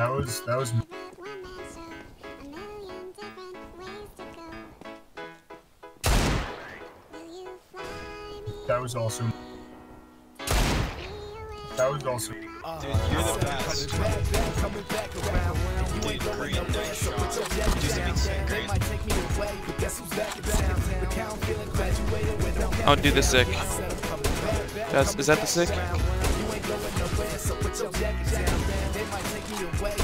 That was that was that was also that was also Dude, you're the best. Dude, green nice shot. Do something sick, green. I'll do the sick. That's, is that the sick? Take me away,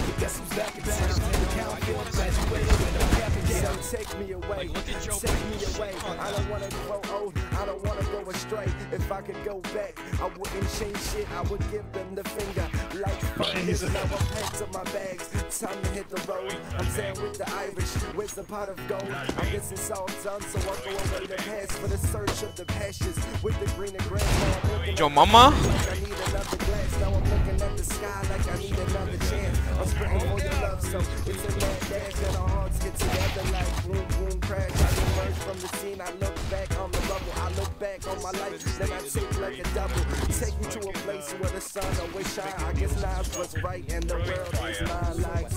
Like, look at Joe take me Biden away. shit on I don't wanna grow old, I don't wanna go astray. If I could go back, I wouldn't change shit. I would give them the finger. Like fuck now I'm packed up my bags. Time to hit the road. I'm down with the Irish. Where's the pot of gold? I guess it's all done, so I'll go away the past for the search of the pastures with the green and grass. Now Yo, mama? like I need another glass. Now I'm looking at the sky like I need another chance. So it's a mad dash and our hearts get together like boom boom crash. I emerge from the scene. I look back on the rubble. I look back on my life, then I take like a double. Take me to a place where the sun always shine. I guess Nas was right and the world is mine. Like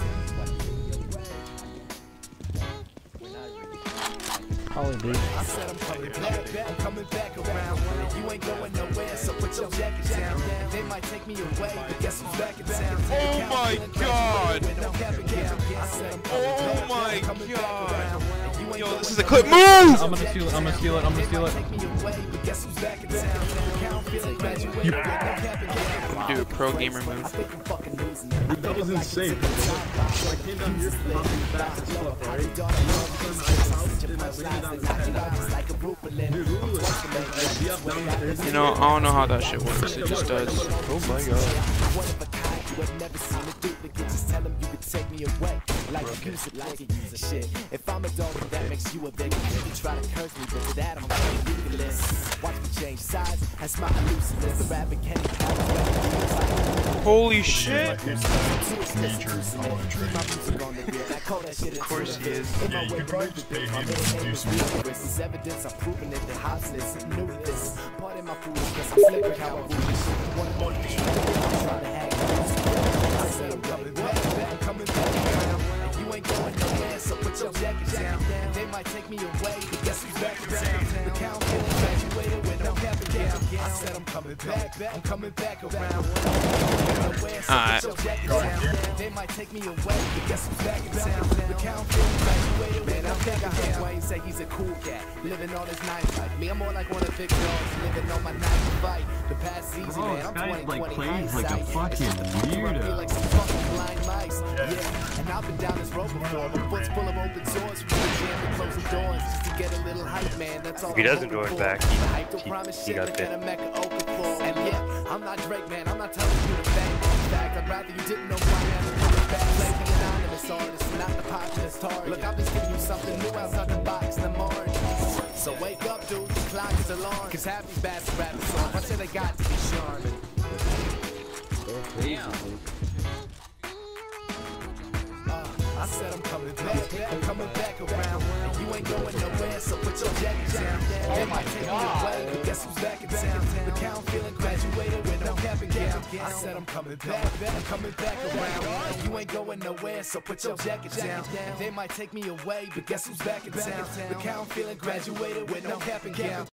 I said I'm coming back, back, I'm coming back around. You ain't going nowhere, so put your jacket down. They might take me away, but guess who's back in town? Oh my god! This is a clip. Move! I'm gonna steal it. I'm gonna steal it. I'm gonna steal it. Take me away, but guess who's back in town? Count feeling graduated, with no cap and gown. Do a pro gamer I move. I'm fucking losing. That was insane. I came down here from hopping back and stuff, right? And all of a sudden I house and I landed on the head. Dude, Lulu is like, yeah, down there. You know, I don't know how that shit works. It just does. Oh my god. One of a kind, you have never seen a duplicate. Just tell him you could take me away. Like you use it, like you use it. Shit. If I'm a dog, that makes you a big. You try to curse me, but to that I'm fucking ruthless. Watch me change sides, that's my elusiveness. The rapper can't Holy shit! major. Of course he is. Yeah, you could probably just pay him to do some This is evidence, I'm proving it, the houseless knew this. Part of my food is cause I'm slick how I rule this shit. Wanna know I'm trying to hang I said I'm coming put your jacket down. They might take me away, but guess who's back in town? The count graduated with no cap and gown. I said I'm coming back, back, I'm coming back around. Alright. They might take me away, but guess who's back in town? The count graduated with no cap and gown. Wayne say he's a cool cat, living on his nice life. Me, I'm more like one of big dogs, living on my nine fight. The past easy, Bro, oh, man. I'm this guy's, 20, like, 20 plays like a fucking It's just a fucking run, weirdo. And I've been down this road before. The foot's full of open sores, from the jam to closing doors, just to get a little hype, man. That's all. If he doesn't join go back, The he- hype don't he- promise he got look bit. at a Mecca Okafor. And yeah, I'm not Drake, man. I'm not telling you to bang. In fact, I'd rather you didn't know who I am and you back. Play the anonymous artist, not the populist target. Look, I'm just giving you something new outside the box, and I'm orange. So wake up, dude. The clock is alarmed. Cause half these bastard rappers songs, I say they got to be charming. I said I'm coming back, I'm coming back around. You ain't going nowhere, so put your jacket down. They might take me away, but guess who's back in town? The count feeling graduated with no cap and gown. I said I'm coming back, I'm coming back around. You ain't going nowhere, so put your jacket down. They might take me away, but guess who's back in town? The count feeling graduated with no cap and gown.